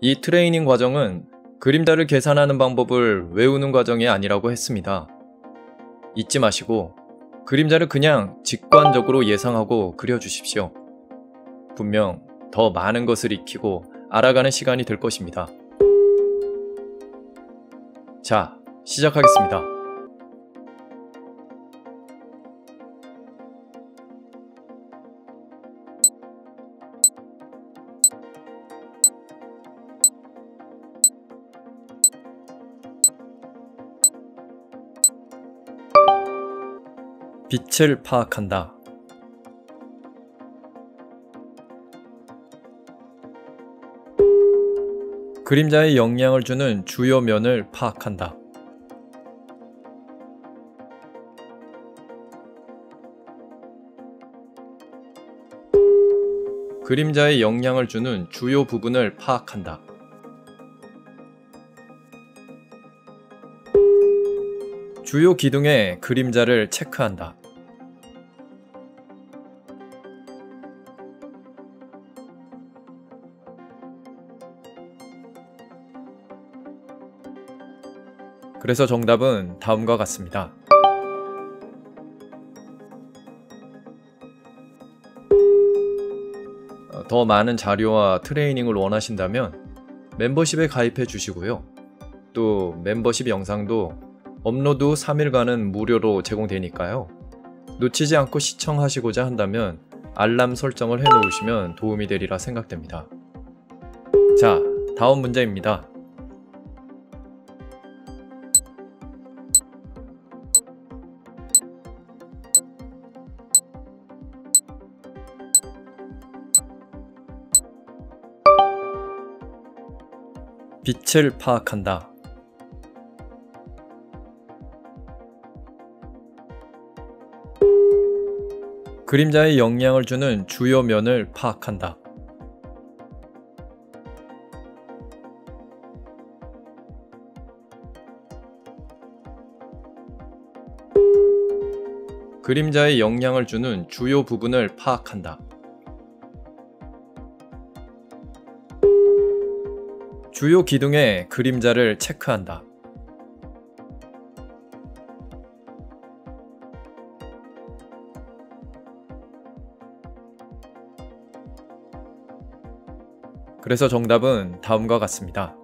이 트레이닝 과정은 그림자를 계산하는 방법을 외우는 과정이 아니라고 했습니다. 잊지 마시고 그림자를 그냥 직관적으로 예상하고 그려주십시오. 분명 더 많은 것을 익히고 알아가는 시간이 될 것입니다. 자, 시작하겠습니다. 빛을 파악한다. 그림자에 영향을 주는 주요 면을 파악한다. 그림자에 영향을 주는 주요 부분을 파악한다. 주요 기둥의 그림자를 체크한다. 그래서 정답은 다음과 같습니다. 어, 더 많은 자료와 트레이닝을 원하신다면 멤버십에 가입해 주시고요. 또 멤버십 영상도 업로드 후 3일간은 무료로 제공되니까요. 놓치지 않고 시청하시고자 한다면 알람 설정을 해 놓으시면 도움이 되리라 생각됩니다. 자, 다음 문제입니다. 빛을 파악한다. 그림자에 영향을 주는 주요 면을 파악한다. 그림자에 영향을 주는 주요 부분을 파악한다. 주요 기둥의 그림자를 체크한다. 그래서 정답은 다음과 같습니다.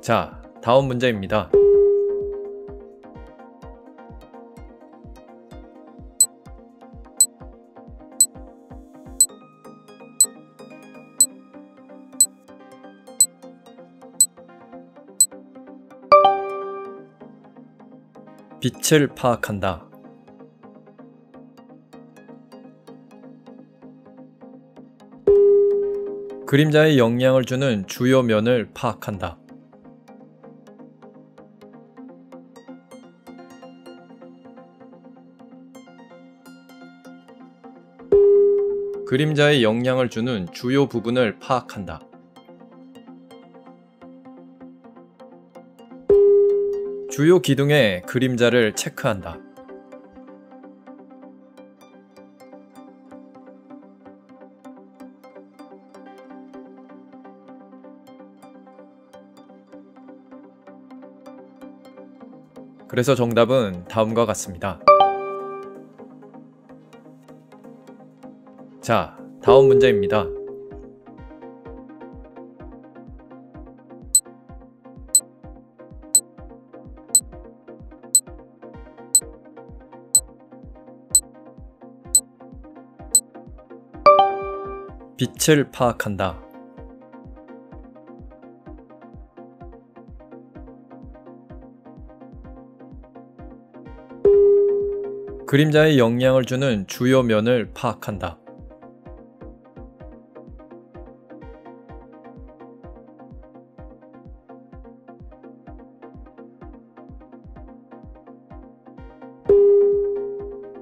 자, 다음 문제입니다. 빛을 파악한다. 그림자에 영향을 주는 주요 면을 파악한다. 그림자에 영향을 주는 주요 부분을 파악한다. 주요 기둥의 그림자를 체크한다. 그래서 정답은 다음과 같습니다. 자, 다음 문제입니다. 빛을 파악한다. 그림자에 영향을 주는 주요 면을 파악한다.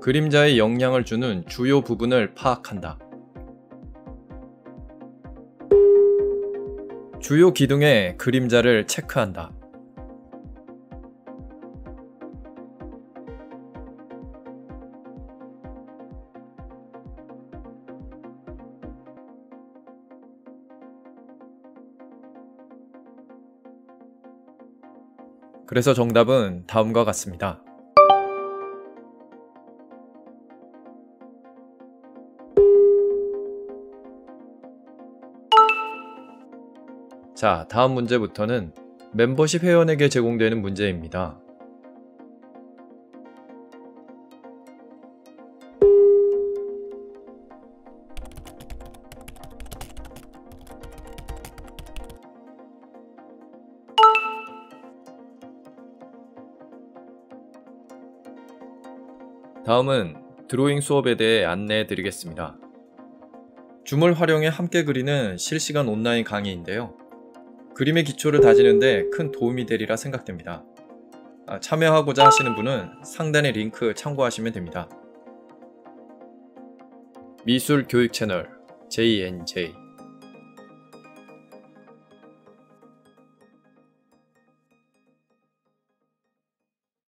그림자에 영향을 주는 주요 부분을 파악한다. 주요 기둥의 그림자를 체크한다. 그래서 정답은 다음과 같습니다. 자, 다음 문제부터는 멤버십 회원에게 제공되는 문제입니다. 다음은 드로잉 수업에 대해 안내해 드리겠습니다. 줌을 활용해 함께 그리는 실시간 온라인 강의인데요. 그림의 기초를 다지는데 큰 도움이 되리라 생각됩니다. 아, 참여하고자 하시는 분은 상단의 링크 참고하시면 됩니다. 미술 교육 채널 JNJ